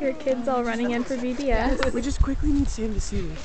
Your kids all running in for VBS. We just quickly need Sam to see me.